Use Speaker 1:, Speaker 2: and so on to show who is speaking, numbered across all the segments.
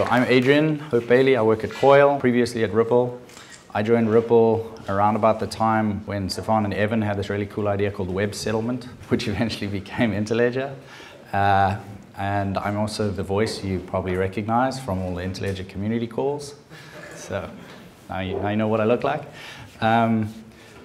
Speaker 1: So I'm Adrian Hope-Bailie. I work at Coil, previously at Ripple. I joined Ripple around about the time when Stefan and Evan had this really cool idea called Web Settlement, which eventually became Interledger. Uh, and I'm also the voice you probably recognize from all the Interledger community calls. So now you, now you know what I look like. Um,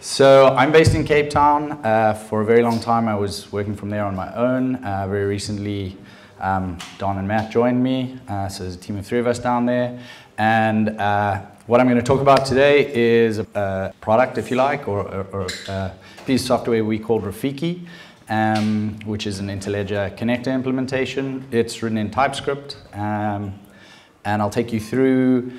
Speaker 1: so I'm based in Cape Town. Uh, for a very long time, I was working from there on my own. Uh, very recently, um, Don and Matt joined me. Uh, so there's a team of three of us down there. And uh, what I'm going to talk about today is a product, if you like, or, or, or a piece of software we call Rafiki, um, which is an Interledger connector implementation. It's written in TypeScript, um, and I'll take you through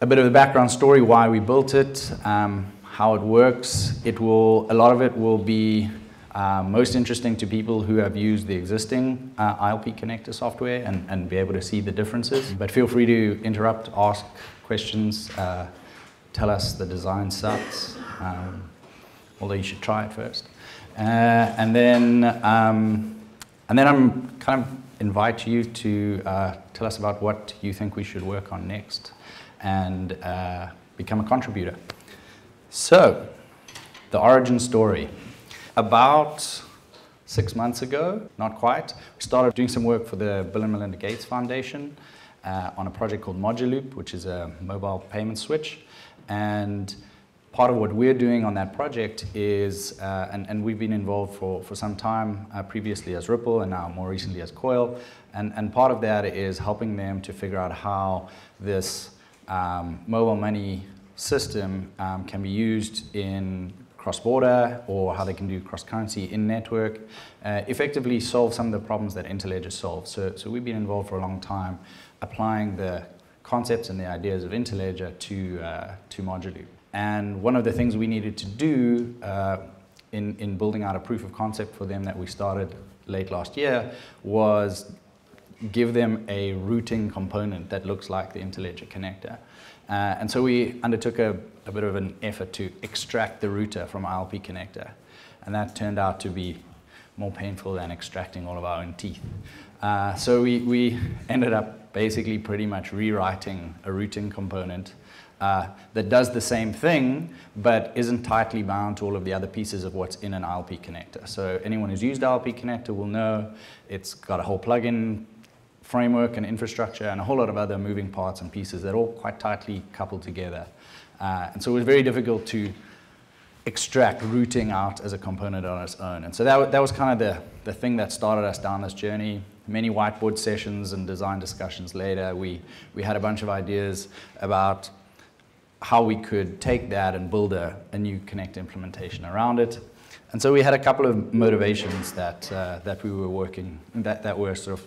Speaker 1: a bit of the background story, why we built it, um, how it works. It will, a lot of it will be uh, most interesting to people who have used the existing uh, ILP connector software and, and be able to see the differences. But feel free to interrupt, ask questions, uh, tell us the design sucks, um, although you should try it first. Uh, and then, um, and then I'm kind of invite you to uh, tell us about what you think we should work on next and become a contributor. So, the origin story. About six months ago, not quite, we started doing some work for the Bill and Melinda Gates Foundation uh, on a project called Mojaloop, which is a mobile payment switch. And part of what we're doing on that project is, uh, and, and, we've been involved for, for some time uh, previously as Ripple and now more recently as Coil, and, and part of that is helping them to figure out how this um, mobile money system um, can be used in cross-border or how they can do cross-currency in network, uh, effectively solve some of the problems that Interledger solves. So, so we've been involved for a long time applying the concepts and the ideas of Interledger to, uh, to Mojaloop. And one of the things we needed to do uh, in, in building out a proof of concept for them that we started late last year was give them a routing component that looks like the Interledger connector. Uh, and so we undertook a, a, bit of an effort to extract the router from ILP connector. And that turned out to be more painful than extracting all of our own teeth. Uh, so we, we ended up basically pretty much rewriting a routing component uh, that does the same thing, but isn't tightly bound to all of the other pieces of what's in an ILP connector. So anyone who's used ILP connector will know it's got a whole plugin framework and infrastructure and a whole lot of other moving parts and pieces that are all quite tightly coupled together. Uh, and so it was very difficult to extract routing out as a component on its own. And so that, that was kind of the, the thing that started us down this journey. Many whiteboard sessions and design discussions later, we, we had a bunch of ideas about how we could take that and build a, a new Connect implementation around it. And so we had a couple of motivations that, uh, that we were working, that, that were sort of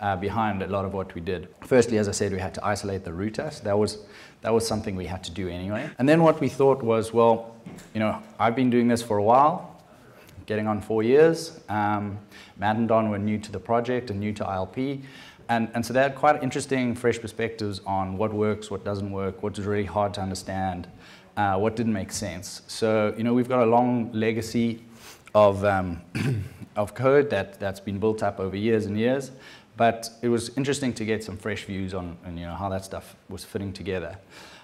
Speaker 1: uh, behind a lot of what we did. Firstly, as I said, we had to isolate the router. So that was, that was something we had to do anyway. And then what we thought was, well, you know, I've been doing this for a while, getting on four years. Um, Matt and Don were new to the project and new to ILP. And, and so they had quite interesting, fresh perspectives on what works, what doesn't work, what's really hard to understand, uh, what didn't make sense. So, you know, we've got a long legacy of, um, of code that, that's been built up over years and years. But it was interesting to get some fresh views on, you know, how that stuff was fitting together.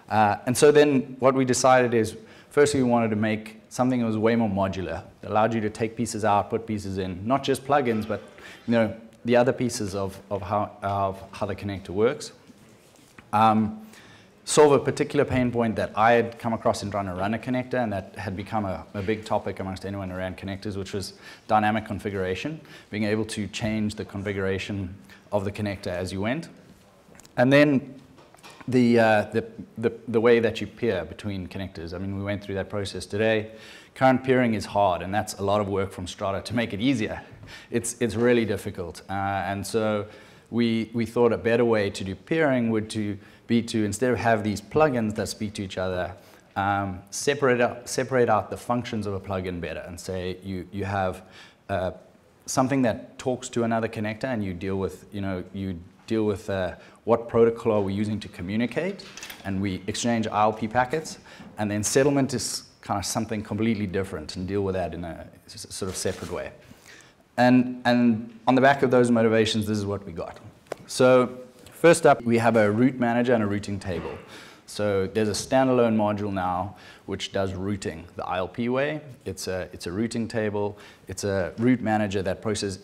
Speaker 1: Uh, and so then what we decided is, firstly, we wanted to make something that was way more modular, that allowed you to take pieces out, put pieces in, not just plugins, but you know, the other pieces of, of, how, of how the connector works. Um, solve a particular pain point that I had come across in trying to run a connector and that had become a, a, big topic amongst anyone around connectors, which was dynamic configuration, being able to change the configuration of the connector as you went. And then the, uh, the, the, the, way that you peer between connectors. I mean, we went through that process today. Current peering is hard, and that's a lot of work from Strata to make it easier. It's, it's really difficult. Uh, and so we, we thought a better way to do peering would to be to, instead of have these plugins that speak to each other, um, separate, out, separate out the functions of a plugin better and say you, you have uh, something that talks to another connector and you deal with, you know, you deal with uh, what protocol are we using to communicate and we exchange ILP packets and then settlement is kind of something completely different and deal with that in a sort of separate way. And, and on the back of those motivations, this is what we got. So First up, we have a route manager and a routing table. So there's a standalone module now which does routing the ILP way. It's a, it's a routing table. It's a route manager that processes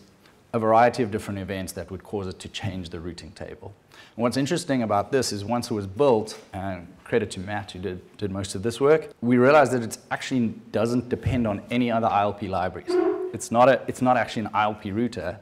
Speaker 1: a variety of different events that would cause it to change the routing table. And what's interesting about this is once it was built, and credit to Matt who did, did most of this work, we realized that it actually doesn't depend on any other ILP libraries. It's not, a, it's not actually an ILP router.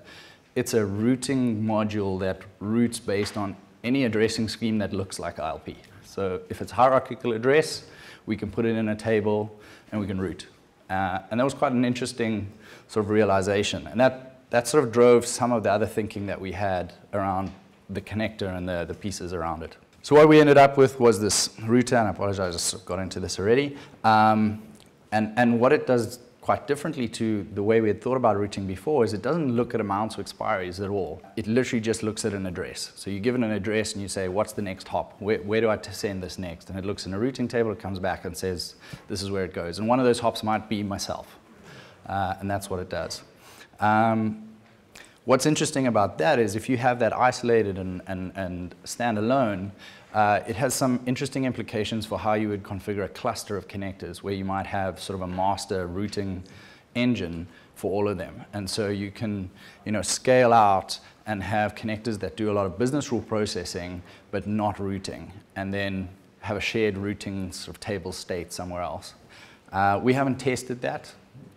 Speaker 1: It's a routing module that routes based on any addressing scheme that looks like ILP. So if it's hierarchical address, we can put it in a table and we can route. Uh, and that was quite an interesting sort of realization. And that, that sort of drove some of the other thinking that we had around the connector and the, the pieces around it. So what we ended up with was this router, and I apologize, I just got into this already. Um, and, and what it does quite differently to the way we had thought about routing before is it doesn't look at amounts or expiries at all. It literally just looks at an address. So you give it an address and you say, what's the next hop? Where, where do I send this next? And it looks in a routing table, it comes back and says, this is where it goes. And one of those hops might be myself. Uh, and that's what it does. Um, what's interesting about that is if you have that isolated and, and, and standalone, uh, it has some interesting implications for how you would configure a cluster of connectors where you might have sort of a master routing engine for all of them. And so you can you know, scale out and have connectors that do a lot of business rule processing but not routing, and then have a shared routing sort of table state somewhere else. Uh, we haven't tested that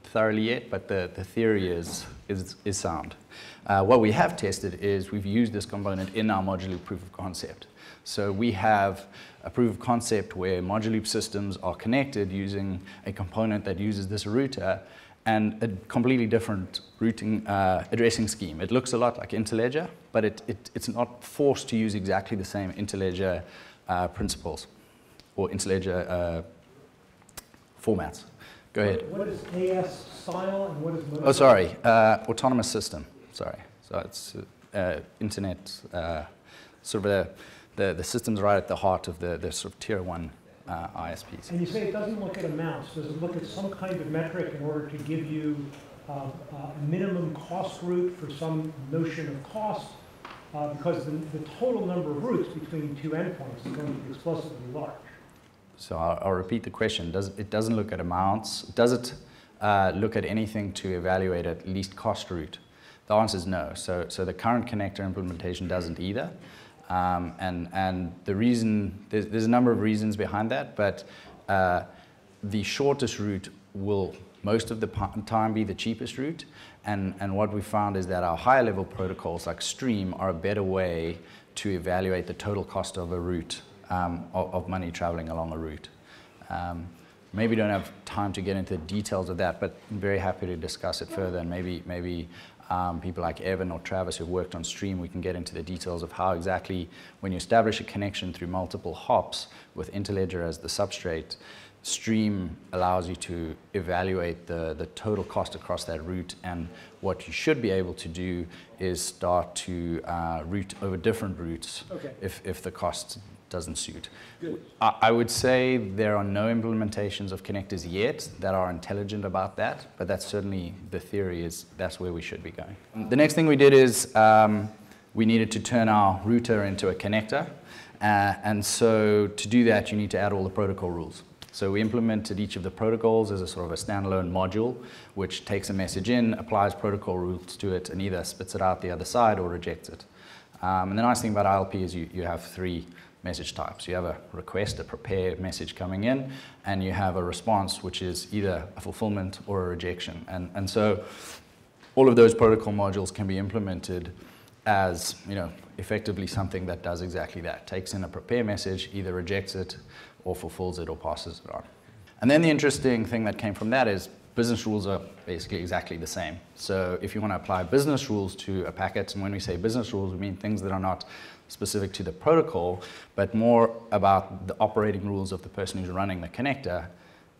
Speaker 1: thoroughly yet, but the, the theory is, is, is sound. Uh, what we have tested is we've used this component in our Mojaloop proof of concept. So we have a proof of concept where Mojaloop systems are connected using a component that uses this router and a completely different routing uh, addressing scheme. It looks a lot like Interledger, but it, it, it's not forced to use exactly the same Interledger uh, principles or Interledger uh, formats. Go ahead.
Speaker 2: What is AS style and what is
Speaker 1: Oh, sorry. Uh, autonomous system. Sorry. So it's uh, internet, uh, sort of a the, the system's right at the heart of the, the sort of tier one uh, ISPs.
Speaker 2: And you say it doesn't look at amounts. Does it look at some kind of metric in order to give you uh, a minimum cost route for some notion of cost? Uh, because the, the total number of routes between two endpoints is going to be explosively large.
Speaker 1: So I'll, I'll repeat the question. Does, it doesn't look at amounts. Does it uh, look at anything to evaluate at least cost route? The answer is no. So, so the current connector implementation doesn't either. Um, and, and the reason, there's, there's, a number of reasons behind that, but uh, the shortest route will most of the time be the cheapest route. And, and what we found is that our higher level protocols like Stream are a better way to evaluate the total cost of a route, um, of, of, money traveling along a route. Um, maybe don't have time to get into the details of that, but I'm very happy to discuss it further and maybe, maybe um, people like Evan or Travis who've worked on Stream, we can get into the details of how exactly when you establish a connection through multiple hops with Interledger as the substrate, Stream allows you to evaluate the, the total cost across that route and what you should be able to do is start to uh, route over different routes okay. if, if the cost doesn't suit. I, I, would say there are no implementations of connectors yet that are intelligent about that, but that's certainly the theory is that's where we should be going. The next thing we did is um, we needed to turn our router into a connector. Uh, and so to do that, you need to add all the protocol rules. So we implemented each of the protocols as a sort of a standalone module, which takes a message in, applies protocol rules to it, and either spits it out the other side or rejects it. Um, and the nice thing about ILP is you, you have three message types. You have a request, a prepare message coming in, and you have a response, which is either a fulfillment or a rejection. And, and so all of those protocol modules can be implemented as, you know, effectively something that does exactly that. Takes in a prepare message, either rejects it or fulfills it or passes it on. And then the interesting thing that came from that is business rules are basically exactly the same. So if you want to apply business rules to a packet, and when we say business rules, we mean things that are not specific to the protocol, but more about the operating rules of the person who's running the connector,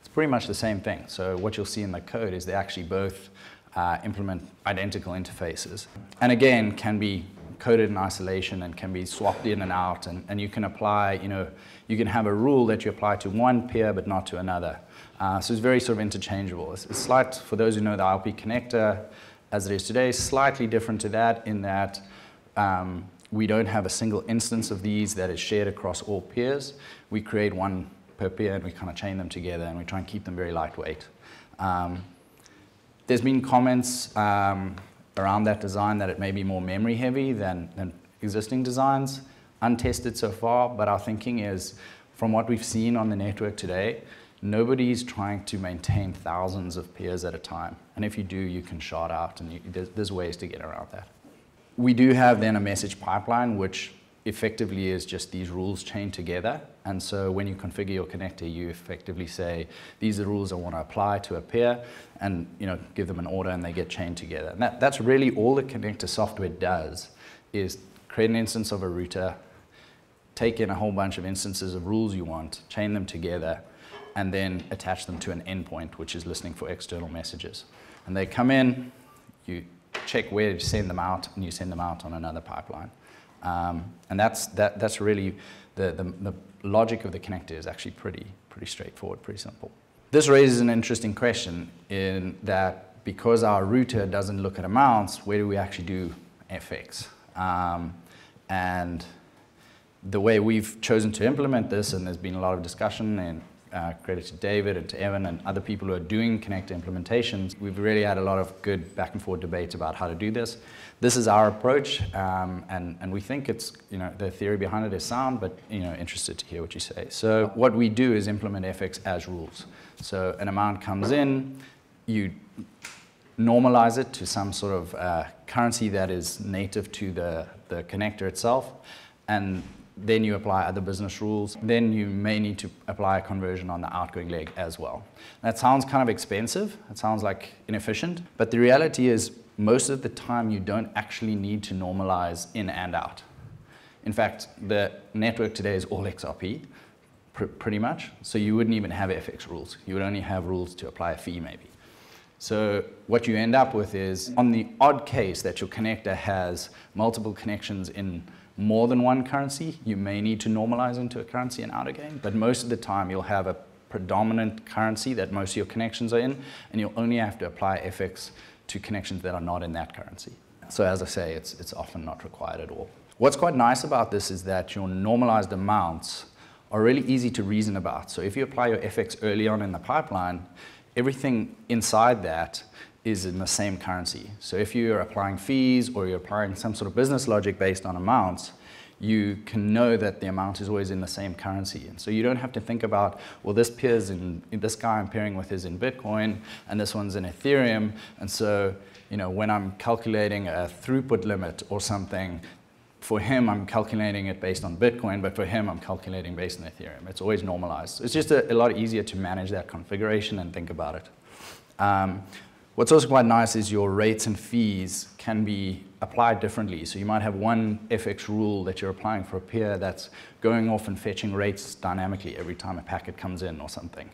Speaker 1: it's pretty much the same thing. So what you'll see in the code is they actually both uh, implement identical interfaces. And again, can be coded in isolation and can be swapped in and out. And, and you can apply, you know, you can have a rule that you apply to one peer but not to another. Uh, so it's very sort of interchangeable. It's, it's slight, for those who know the ILP connector as it is today, slightly different to that in that um, we don't have a single instance of these that is shared across all peers. We create one per peer and we kind of chain them together and we try and keep them very lightweight. Um, there's been comments um, around that design that it may be more memory heavy than, than existing designs. Untested so far, but our thinking is from what we've seen on the network today, nobody's trying to maintain thousands of peers at a time. And if you do, you can shard out and you, there's, there's ways to get around that. We do have then a message pipeline, which effectively is just these rules chained together. And so when you configure your connector, you effectively say, these are the rules I want to apply to a peer and you know, give them an order and they get chained together. And that, that's really all the connector software does is create an instance of a router, take in a whole bunch of instances of rules you want, chain them together, and then attach them to an endpoint, which is listening for external messages. And they come in, you check where to send them out, and you send them out on another pipeline. Um, and that's, that, that's really the, the, the logic of the connector is actually pretty, pretty straightforward, pretty simple. This raises an interesting question in that because our router doesn't look at amounts, where do we actually do FX? Um, and the way we've chosen to implement this, and there's been a lot of discussion and uh, credit to David and to Evan and other people who are doing connector implementations. We've really had a lot of good back and forth debates about how to do this. This is our approach, um, and, and we think it's, you know, the theory behind it is sound, but, you know, interested to hear what you say. So what we do is implement FX as rules. So an amount comes in, you normalize it to some sort of uh, currency that is native to the, the connector itself, and then you apply other business rules. Then you may need to apply a conversion on the outgoing leg as well. That sounds kind of expensive. It sounds like inefficient. But the reality is most of the time you don't actually need to normalize in and out. In fact, the network today is all XRP, pr pretty much. So you wouldn't even have FX rules. You would only have rules to apply a fee maybe. So what you end up with is on the odd case that your connector has multiple connections in more than one currency, you may need to normalize into a currency and out again, but most of the time you'll have a predominant currency that most of your connections are in, and you'll only have to apply FX to connections that are not in that currency. So as I say, it's, it's often not required at all. What's quite nice about this is that your normalized amounts are really easy to reason about. So if you apply your FX early on in the pipeline, everything inside that is in the same currency. So if you're applying fees or you're applying some sort of business logic based on amounts, you can know that the amount is always in the same currency. And so you don't have to think about, well, this peer's in, this guy I'm pairing with is in Bitcoin, and this one's in Ethereum. And so, you know, when I'm calculating a throughput limit or something, for him, I'm calculating it based on Bitcoin, but for him, I'm calculating based on Ethereum. It's always normalized. It's just a, a lot easier to manage that configuration and think about it. Um, What's also quite nice is your rates and fees can be applied differently. So you might have one FX rule that you're applying for a peer that's going off and fetching rates dynamically every time a packet comes in or something.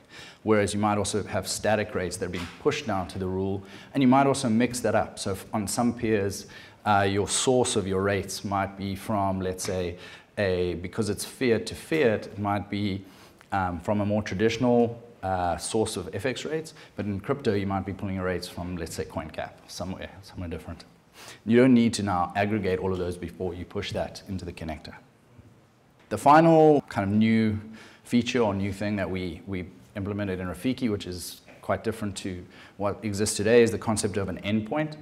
Speaker 1: Whereas you might also have static rates that are being pushed down to the rule, and you might also mix that up. So on some peers, uh, your source of your rates might be from, let's say, a, because it's fiat to fiat, it might be um, from a more traditional uh, source of FX rates, but in crypto you might be pulling your rates from, let's say, CoinCap, somewhere, somewhere different. You don't need to now aggregate all of those before you push that into the connector. The final kind of new feature or new thing that we, we implemented in Rafiki, which is quite different to what exists today, is the concept of an endpoint.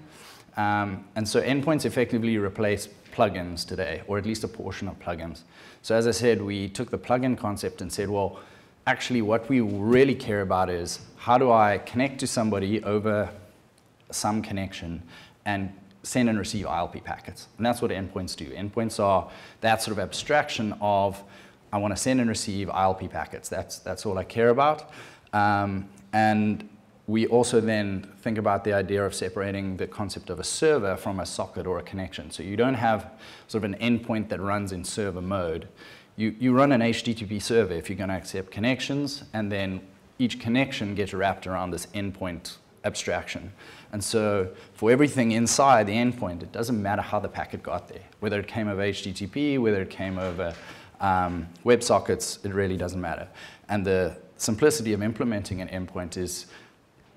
Speaker 1: Um, and so endpoints effectively replace plugins today, or at least a portion of plugins. So as I said, we took the plugin concept and said, well, actually what we really care about is how do I connect to somebody over some connection and send and receive ILP packets. And that's what endpoints do. Endpoints are that sort of abstraction of I want to send and receive ILP packets. That's, that's all I care about. Um, and we also then think about the idea of separating the concept of a server from a socket or a connection. So you don't have sort of an endpoint that runs in server mode you, you run an HTTP server if you're going to accept connections, and then each connection gets wrapped around this endpoint abstraction. And so for everything inside the endpoint, it doesn't matter how the packet got there. Whether it came over HTTP, whether it came over um, WebSockets, it really doesn't matter. And the simplicity of implementing an endpoint is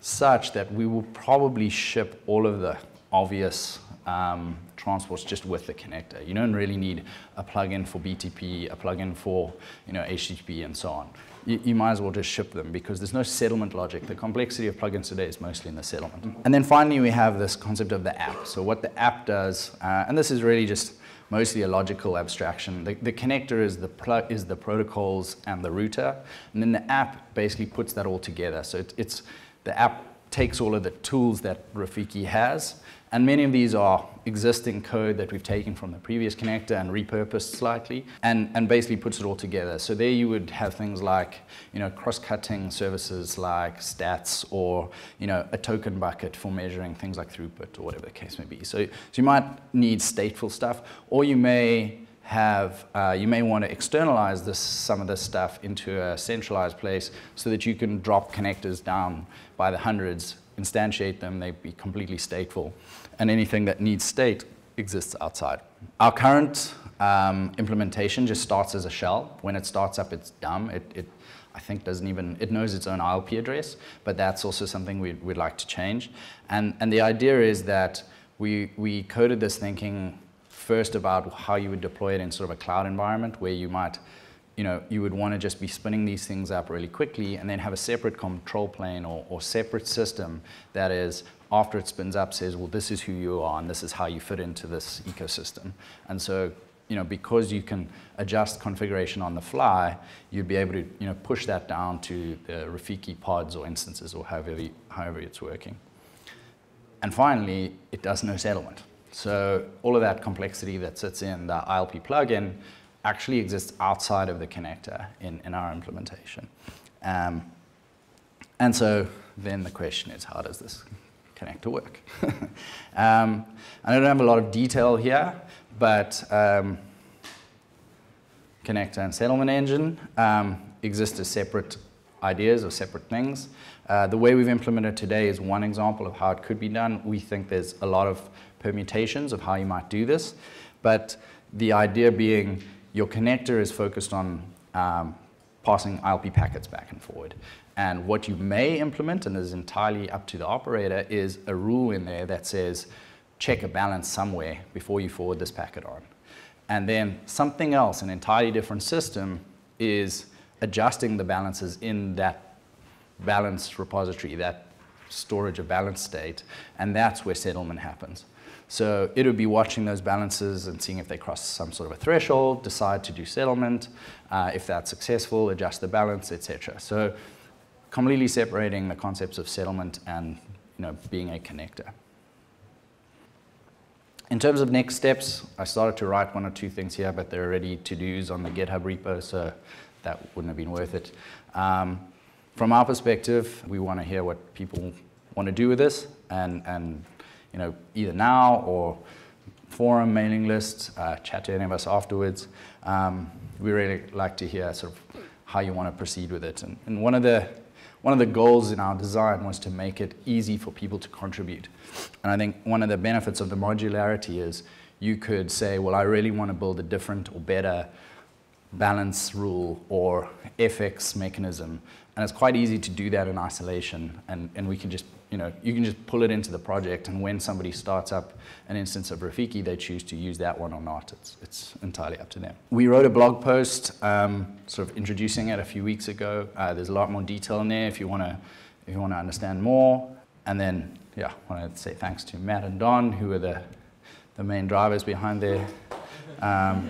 Speaker 1: such that we will probably ship all of the obvious um, transports just with the connector. You don't really need a plugin for BTP, a plugin for you know, HTTP, and so on. You, you, might as well just ship them because there's no settlement logic. The complexity of plugins today is mostly in the settlement. And then finally, we have this concept of the app. So what the app does, uh, and this is really just mostly a logical abstraction. The, the connector is the, is the protocols and the router, and then the app basically puts that all together. So it, it's the app takes all of the tools that Rafiki has and many of these are existing code that we've taken from the previous connector and repurposed slightly and, and basically puts it all together. So there you would have things like, you know, cross-cutting services like stats or, you know, a token bucket for measuring things like throughput or whatever the case may be. So, so you might need stateful stuff or you may have, uh, you may want to externalize this, some of this stuff into a centralized place so that you can drop connectors down by the hundreds instantiate them, they'd be completely stateful. And anything that needs state exists outside. Our current um, implementation just starts as a shell. When it starts up, it's dumb. It, it, I think, doesn't even, it knows its own ILP address, but that's also something we'd, we'd like to change. And, and the idea is that we, we coded this thinking first about how you would deploy it in sort of a cloud environment where you might you know, you would want to just be spinning these things up really quickly and then have a separate control plane or, or separate system that is, after it spins up, says, well, this is who you are and this is how you fit into this ecosystem. And so, you know, because you can adjust configuration on the fly, you'd be able to, you know, push that down to the Rafiki pods or instances or however, however it's working. And finally, it does no settlement. So all of that complexity that sits in the ILP plugin actually exists outside of the connector in, in our implementation. Um, and so then the question is, how does this connector work? um, I don't have a lot of detail here, but um, connector and settlement engine um, exist as separate ideas or separate things. Uh, the way we've implemented today is one example of how it could be done. We think there's a lot of permutations of how you might do this, but the idea being your connector is focused on um, passing ILP packets back and forward. And what you may implement, and this is entirely up to the operator, is a rule in there that says check a balance somewhere before you forward this packet on. And then something else, an entirely different system, is adjusting the balances in that balance repository, that storage of balance state, and that's where settlement happens. So it would be watching those balances and seeing if they cross some sort of a threshold, decide to do settlement. Uh, if that's successful, adjust the balance, etc. So completely separating the concepts of settlement and you know, being a connector. In terms of next steps, I started to write one or two things here, but they're already to-dos on the GitHub repo, so that wouldn't have been worth it. Um, from our perspective, we want to hear what people want to do with this and, and you know, either now or forum, mailing list, uh, chat to any of us afterwards. Um, we really like to hear sort of how you want to proceed with it. And, and, one of the one of the goals in our design was to make it easy for people to contribute. And I think one of the benefits of the modularity is you could say, well, I really want to build a different or better balance rule or FX mechanism. And it's quite easy to do that in isolation. And, and we can just you know, you can just pull it into the project, and when somebody starts up an instance of Rafiki, they choose to use that one or not. It's, it's entirely up to them. We wrote a blog post um, sort of introducing it a few weeks ago. Uh, there's a lot more detail in there if you want to if you want to understand more. And then, yeah, I want to say thanks to Matt and Don, who are the, the main drivers behind there. Um,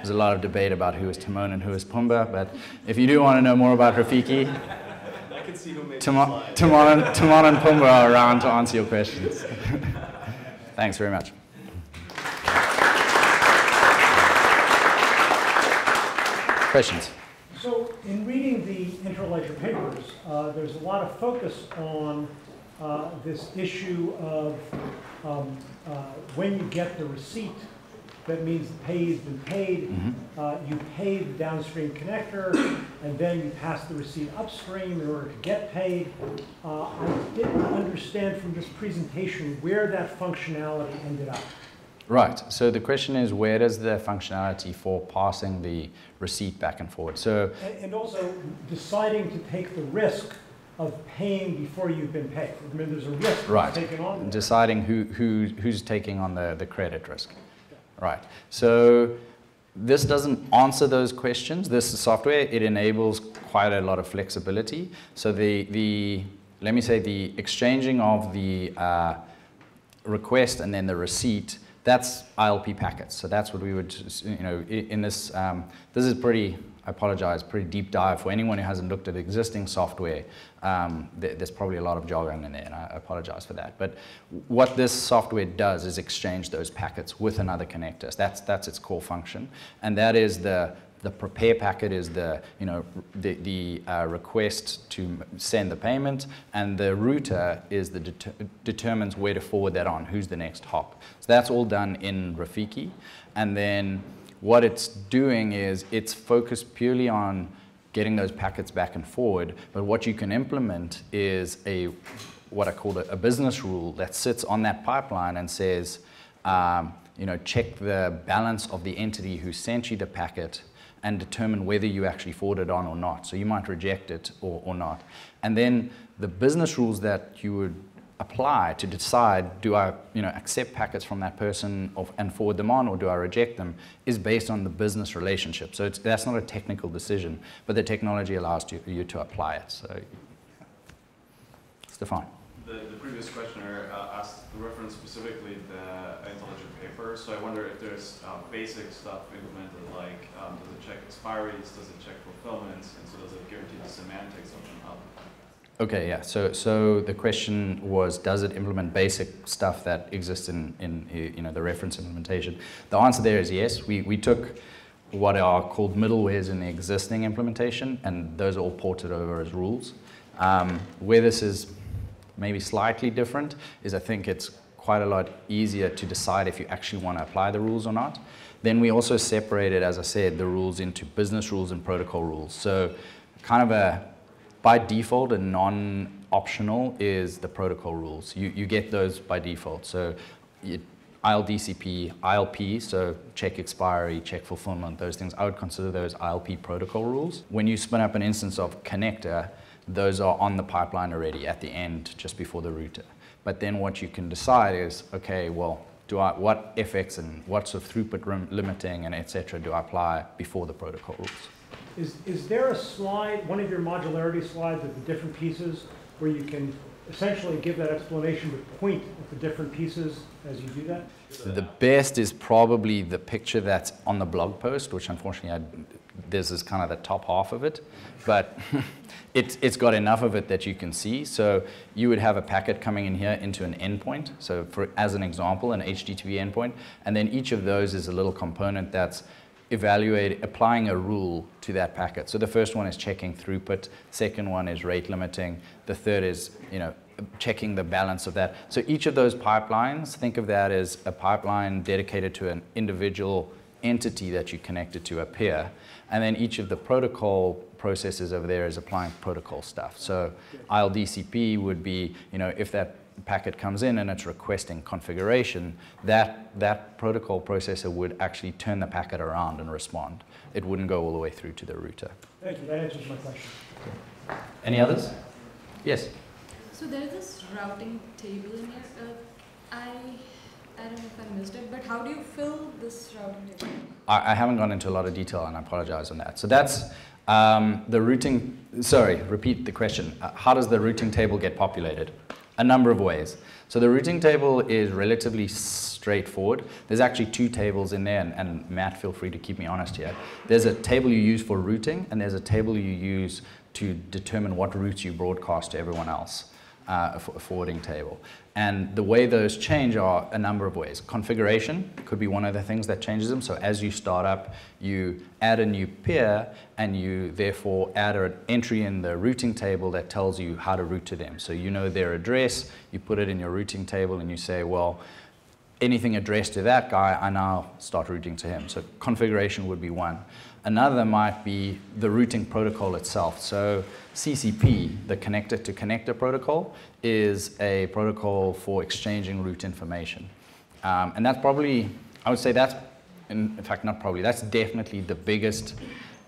Speaker 1: there's a lot of debate about who is Timon and who is Pumbaa, but if you do want to know more about Rafiki, can see who made Timon, Timon, and, Timon and Pumbaa are around to answer your questions. Thanks very much. Questions?
Speaker 2: So in reading the Interledger papers, uh, there's a lot of focus on uh, this issue of um, uh, when you get the receipt that means the pay has been paid. Mm -hmm. uh, you pay the downstream connector, and then you pass the receipt upstream in order to get paid. Uh, I didn't understand from this presentation where that functionality ended up.
Speaker 1: Right. So the question is, where does the functionality for passing the receipt back and forward? So
Speaker 2: and, and also deciding to take the risk of paying before you've been paid. I mean, there's a risk
Speaker 1: Right.
Speaker 2: taken on.
Speaker 1: Deciding who, who, who's taking on the, the credit risk. Right. So this doesn't answer those questions. This software, it enables quite a lot of flexibility. So the, the let me say the exchanging of the uh, request and then the receipt, that's ILP packets. So that's what we would, you know, in this, um, this is pretty, apologize, pretty deep dive for anyone who hasn't looked at existing software. Um, there- there's probably a lot of jargon in there, and I apologize for that. But what this software does is exchange those packets with another connector. That's, that's its core function. And that is the, the prepare packet is the, you know, the, the uh, request to send the payment, and the router is the deter- determines where to forward that on, who's the next hop. So that's all done in Rafiki. And then what it's doing is it's focused purely on getting those packets back and forward, but what you can implement is a what I call a, business rule that sits on that pipeline and says, um, you know, check the balance of the entity who sent you the packet and determine whether you actually forward it on or not. So you might reject it or, or not. And then the business rules that you would apply to decide do I you know, accept packets from that person of, and forward them on or do I reject them is based on the business relationship. So it's, that's not a technical decision, but the technology allows you, you to apply it. So, Stefan.
Speaker 3: The, the previous questioner uh, asked, reference specifically the Interledger paper, so I wonder if there's uh, basic stuff implemented, like um, does it check expiries, does it check fulfillments, and so does it guarantee the semantics of an hub?
Speaker 1: Okay, yeah. So, so the question was, does it implement basic stuff that exists in, in uh, you know, the reference implementation? The answer there is yes. We, we took what are called middlewares in the existing implementation, and those are all ported over as rules. Um, where this is maybe slightly different is I think it's quite a lot easier to decide if you actually want to apply the rules or not. Then we also separated, as I said, the rules into business rules and protocol rules. So kind of a by default, and non-optional is the protocol rules. You, you get those by default. So you, ILDCP, ILP, so check expiry, check fulfillment, those things, I would consider those ILP protocol rules. When you spin up an instance of connector, those are on the pipeline already at the end, just before the router. But then what you can decide is, okay, well, do I, what FX and what sort of throughput limiting and et cetera do I apply before the protocol rules?
Speaker 2: Is, is there a slide, one of your modularity slides of the different pieces where you can essentially give that explanation but point at the different pieces as you do that?
Speaker 1: The best is probably the picture that's on the blog post, which unfortunately I, this is kind of the top half of it, but it's, it's got enough of it that you can see. So you would have a packet coming in here into an endpoint. So for, as an example, an HTTP endpoint, and then each of those is a little component that's evaluate applying a rule to that packet. So the first one is checking throughput, second one is rate limiting, the third is you know checking the balance of that. So each of those pipelines, think of that as a pipeline dedicated to an individual entity that you connected to a peer, and then each of the protocol processes over there is applying protocol stuff. So ILDCP would be you know if that packet comes in and it's requesting configuration, that, that protocol processor would actually turn the packet around and respond. It wouldn't go all the way through to the router.
Speaker 2: Thank you, that answers my question.
Speaker 1: Any others? Yes.
Speaker 4: So there is this routing table in here. Uh, I I don't know if I missed it, but how do you fill this routing table?
Speaker 1: I, I haven't gone into a lot of detail and I apologize on that. So that's um, the routing, sorry, repeat the question. Uh, how does the routing table get populated? A number of ways. So the routing table is relatively straightforward. There's actually two tables in there, and, and Matt, feel free to keep me honest here. There's a table you use for routing, and there's a table you use to determine what routes you broadcast to everyone else. Uh, a forwarding table. And the way those change are a number of ways. Configuration could be one of the things that changes them. So as you start up, you add a new peer and you therefore add an entry in the routing table that tells you how to route to them. So you know their address, you put it in your routing table and you say, well, anything addressed to that guy, I now start routing to him. So configuration would be one. Another might be the routing protocol itself. So CCP, the connector to connector protocol, is a protocol for exchanging route information. Um, and that's probably, I would say that's, in, fact, not probably, that's definitely the biggest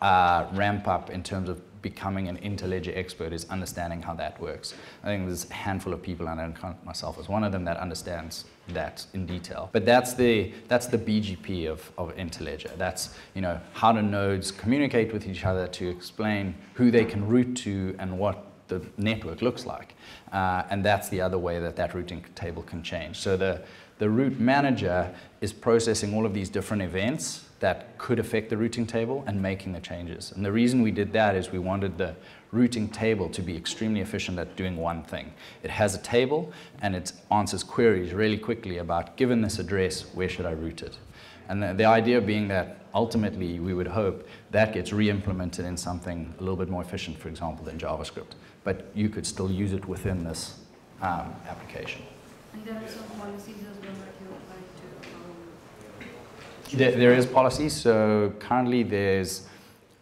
Speaker 1: uh, ramp up in terms of becoming an interledger expert is understanding how that works. I think there's a handful of people, and I count myself as one of them, that understands that in detail. But that's the, that's the BGP of, of interledger. That's you know, how the nodes communicate with each other to explain who they can route to and what the network looks like. Uh, and that's the other way that that routing table can change. So the, the route manager is processing all of these different events that could affect the routing table and making the changes. And the reason we did that is we wanted the routing table to be extremely efficient at doing one thing. It has a table and it answers queries really quickly about given this address, where should I route it? And the, the idea being that ultimately we would hope that gets re-implemented in something a little bit more efficient, for example, than JavaScript. But you could still use it within this um, application.
Speaker 4: And there are some policies as well that you apply to. Um,
Speaker 1: There, there is policy. So currently there's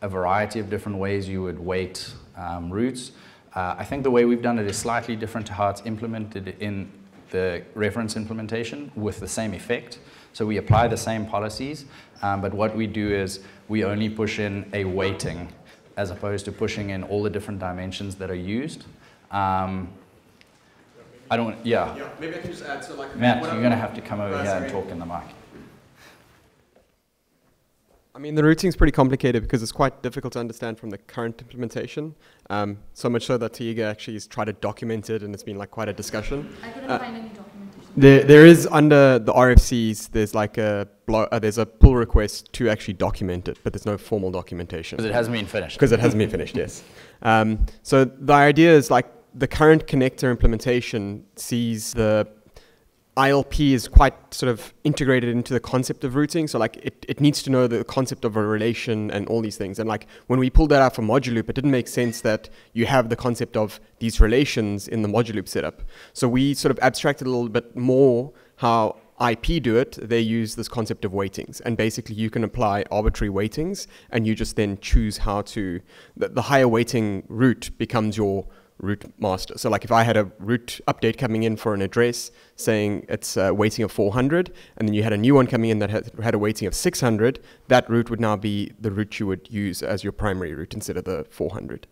Speaker 1: a variety of different ways you would weight um, routes. Uh, I think the way we've done it is slightly different to how it's implemented in the reference implementation with the same effect. So we apply the same policies, um, but what we do is we only push in a weighting as opposed to pushing in all the different dimensions that are used. Um, I don't, yeah.
Speaker 5: Yeah, maybe I can just add, so like.
Speaker 1: Matt, you're going to have to come over here and talk in the mic.
Speaker 5: I mean, the routing is pretty complicated because it's quite difficult to understand from the current implementation. Um, so much so that Tiga actually has tried to document it, and it's been like quite a discussion.
Speaker 4: I couldn't
Speaker 5: Uh,
Speaker 4: find any documentation.
Speaker 5: There, there is under the RFCs, there's like a blo- uh, there's a pull request to actually document it, but there's no formal documentation.
Speaker 1: Because it hasn't been finished.
Speaker 5: because it hasn't been finished, yes. Um, so the idea is like the current connector implementation sees the ILP is quite sort of integrated into the concept of routing. So like it, it needs to know the concept of a relation and all these things. And like when we pulled that out for Mojaloop, it didn't make sense that you have the concept of these relations in the Mojaloop setup. So we sort of abstracted a little bit more how IP do it, they use this concept of weightings. And basically, you can apply arbitrary weightings, and you just then choose how to. The, the higher weighting route becomes your route master. So, like if I had a route update coming in for an address saying it's a weighting of 400, and then you had a new one coming in that had, a weighting of 600, that route would now be the route you would use as your primary route instead of the 400.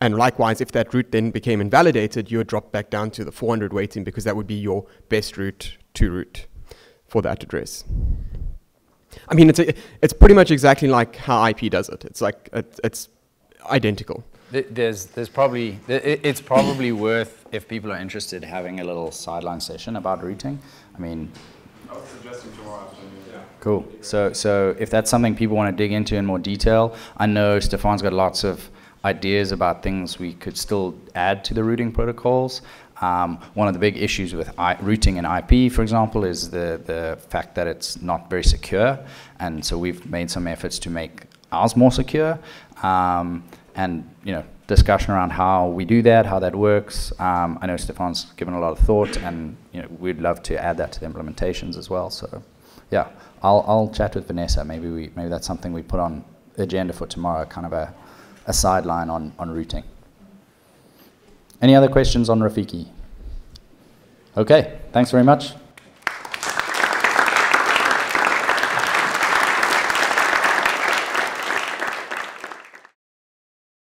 Speaker 5: And likewise, if that route then became invalidated, you would drop back down to the 400 weighting because that would be your best route to route for that address. I mean, it's, a, it's pretty much exactly like how IP does it. It's like, it, it's identical.
Speaker 1: Th- There's, there's probably, it's probably worth, if people are interested, having a little sideline session about routing. I mean,
Speaker 3: I was suggesting tomorrow afternoon. Yeah.
Speaker 1: cool. So, so if that's something people want to dig into in more detail, I know Stefan's got lots of ideas about things we could still add to the routing protocols. Um, one of the big issues with I- routing in IP, for example, is the, the fact that it's not very secure. And so we've made some efforts to make ours more secure. Um, and, you know, discussion around how we do that, how that works. Um, I know Stefan's given a lot of thought, and, you know, we'd love to add that to the implementations as well. So, yeah, I'll, I'll chat with Vanessa. Maybe, we, maybe that's something we put on agenda for tomorrow, kind of a, a sideline on, on routing. Any other questions on Rafiki? Okay, thanks very much.